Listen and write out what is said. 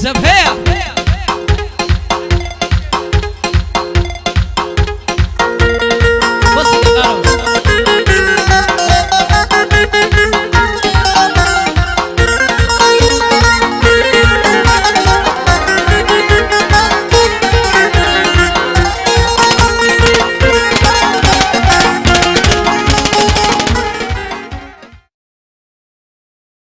Zavea.